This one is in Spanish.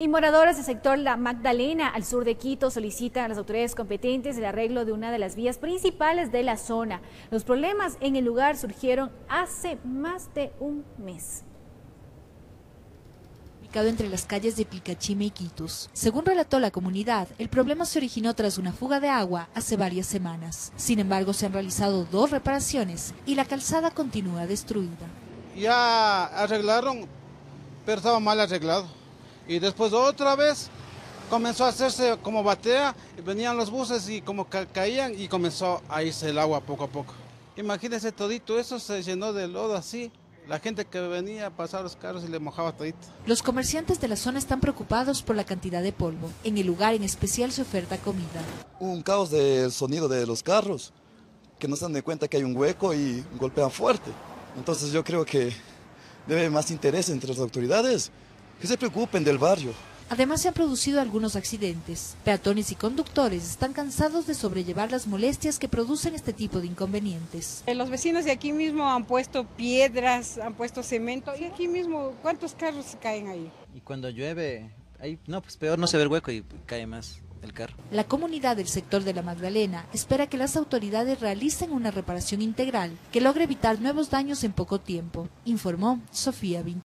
Y moradores del sector La Magdalena, al sur de Quito, solicitan a las autoridades competentes el arreglo de una de las vías principales de la zona. Los problemas en el lugar surgieron hace más de un mes. Ubicado entre las calles de Pilcachime y Quitus. Según relató la comunidad, el problema se originó tras una fuga de agua hace varias semanas. Sin embargo, se han realizado dos reparaciones y la calzada continúa destruida. Ya arreglaron, pero estaba mal arreglado y después otra vez comenzó a hacerse como batea, y venían los buses y como caían y comenzó a irse el agua poco a poco. Imagínense todito eso se llenó de lodo así. La gente que venía a pasar los carros y le mojaba todito. Los comerciantes de la zona están preocupados por la cantidad de polvo. En el lugar en especial se oferta comida. Un caos del sonido de los carros, que no se dan de cuenta que hay un hueco y golpean fuerte. Entonces yo creo que debe haber más interés entre las autoridades que se preocupen del barrio. Además se han producido algunos accidentes. Peatones y conductores están cansados de sobrellevar las molestias que producen este tipo de inconvenientes. Eh, los vecinos de aquí mismo han puesto piedras, han puesto cemento y aquí mismo, ¿cuántos carros caen ahí? Y cuando llueve, ahí, no, pues peor no se ve el hueco y cae más. El carro. La comunidad del sector de la Magdalena espera que las autoridades realicen una reparación integral que logre evitar nuevos daños en poco tiempo, informó Sofía Vinto.